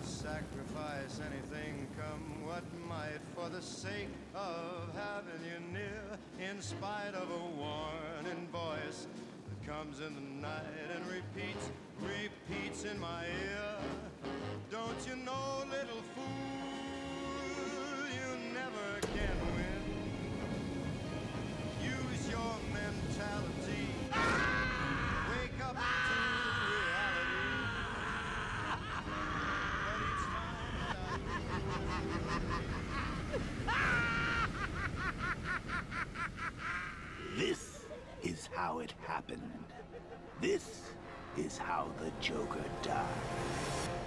I'd sacrifice anything, come what might, for the sake of having you near, in spite of a warning voice that comes in the night and repeats, repeats in my ear. Don't you know, little fool, you never can This is how it happened. This is how the Joker died.